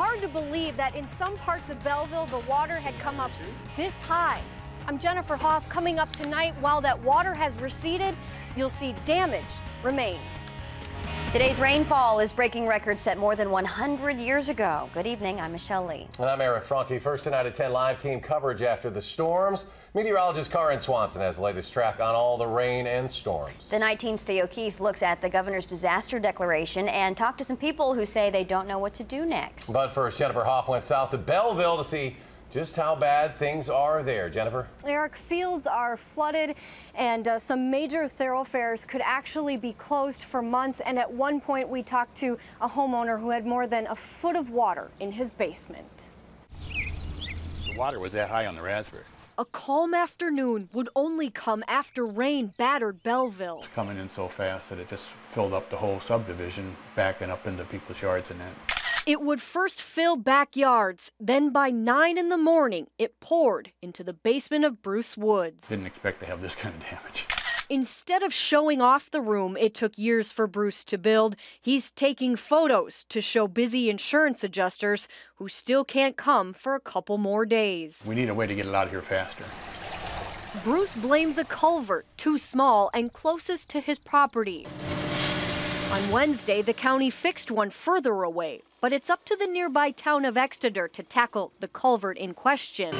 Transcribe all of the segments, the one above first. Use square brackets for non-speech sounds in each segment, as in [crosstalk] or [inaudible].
hard to believe that in some parts of Belleville, the water had come up this high. I'm Jennifer Hoff. Coming up tonight, while that water has receded, you'll see damage remains. Today's rainfall is breaking records set more than 100 years ago. Good evening, I'm Michelle Lee. And I'm Eric Franke. First tonight at 10 live team coverage after the storms. Meteorologist Karin Swanson has the latest track on all the rain and storms. The night team's Theo Keith looks at the governor's disaster declaration and talked to some people who say they don't know what to do next. But first, Jennifer Hoff went south to Belleville to see just how bad things are there. Jennifer? Eric, fields are flooded and uh, some major thoroughfares could actually be closed for months. And at one point, we talked to a homeowner who had more than a foot of water in his basement. The water was that high on the raspberry. A calm afternoon would only come after rain battered Belleville. It's coming in so fast that it just filled up the whole subdivision, backing up into people's yards and that. It would first fill backyards, then by 9 in the morning, it poured into the basement of Bruce Woods. Didn't expect to have this kind of damage. Instead of showing off the room it took years for Bruce to build, he's taking photos to show busy insurance adjusters who still can't come for a couple more days. We need a way to get it out of here faster. Bruce blames a culvert too small and closest to his property. On Wednesday, the county fixed one further away, but it's up to the nearby town of Exeter to tackle the culvert in question.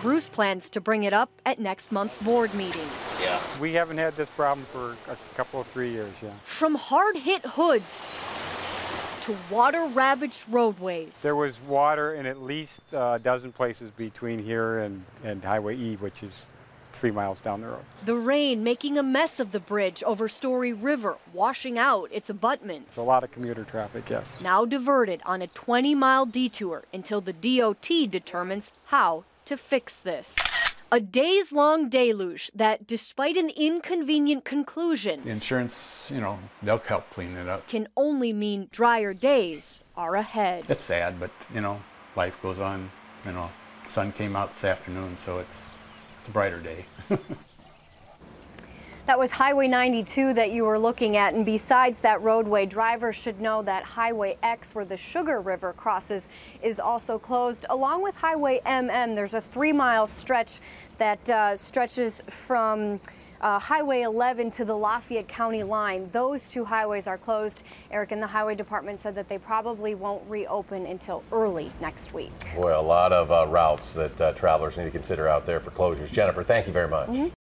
Bruce plans to bring it up at next month's board meeting. Yeah. We haven't had this problem for a couple of three years, yeah. From hard hit hoods to water ravaged roadways. There was water in at least uh, a dozen places between here and, and Highway E, which is three miles down the road. The rain making a mess of the bridge over Story River, washing out its abutments. It's a lot of commuter traffic, yes. Now diverted on a 20 mile detour until the DOT determines how to fix this. A days long deluge that, despite an inconvenient conclusion, the insurance, you know, they'll help clean it up. Can only mean drier days are ahead. It's sad, but, you know, life goes on. You know, sun came out this afternoon, so it's it's a brighter day. [laughs] That was Highway 92 that you were looking at. And besides that roadway, drivers should know that Highway X, where the Sugar River crosses, is also closed. Along with Highway MM, there's a three mile stretch that uh, stretches from uh, Highway 11 to the Lafayette County line. Those two highways are closed. Eric and the Highway Department said that they probably won't reopen until early next week. Well, a lot of uh, routes that uh, travelers need to consider out there for closures. Jennifer, thank you very much. Mm -hmm.